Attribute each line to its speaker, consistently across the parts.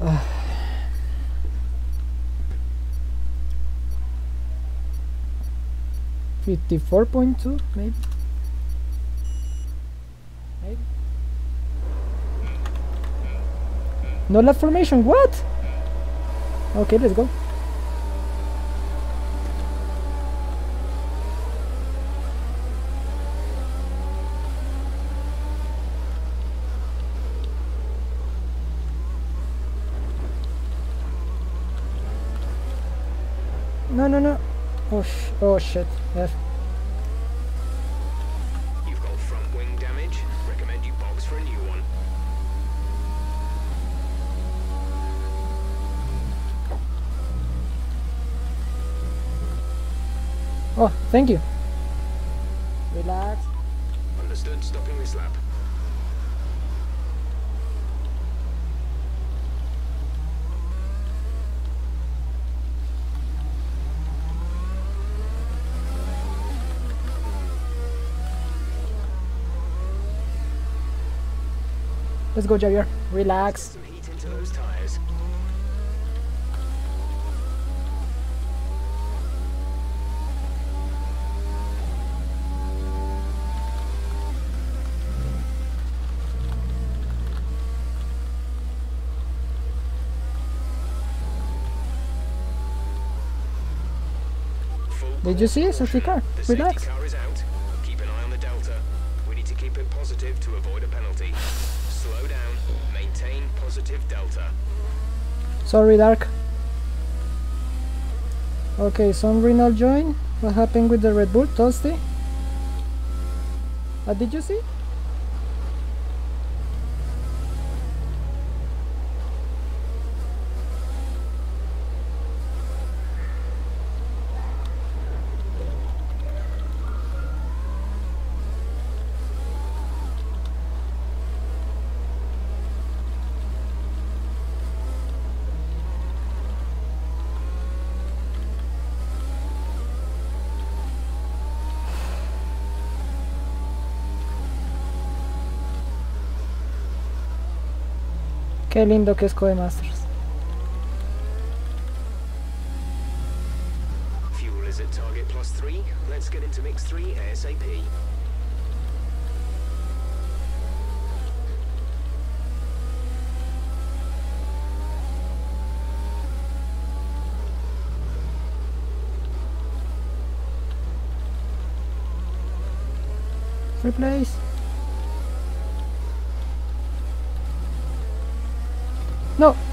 Speaker 1: Fifty-four point two, maybe. Maybe. No left formation. What? Okay, let's go. No, no, no. Oh, sh oh shit. F.
Speaker 2: You've got front wing damage. Recommend you box for a new one.
Speaker 1: Oh, thank you. Relax.
Speaker 2: Understood. Stopping this lap.
Speaker 1: Let's go, Javier. Relax.
Speaker 2: Some heat into those tires. Full
Speaker 1: Did you see a safety car? Relax.
Speaker 2: car is out. Keep an eye on the delta. We need to keep it positive to avoid a penalty. Slow down. Maintain positive delta.
Speaker 1: Sorry, Dark. Okay, some renal join. What happened with the Red Bull? Toasty? What did you see? Qué lindo que es Codemasters.
Speaker 2: Fuel
Speaker 1: No.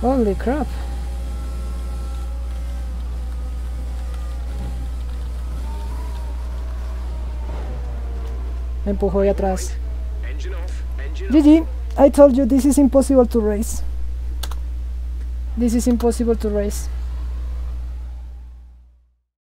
Speaker 1: Holy crap. Me empujó ahí atrás. GG, I told you this is impossible to race. This is impossible to race.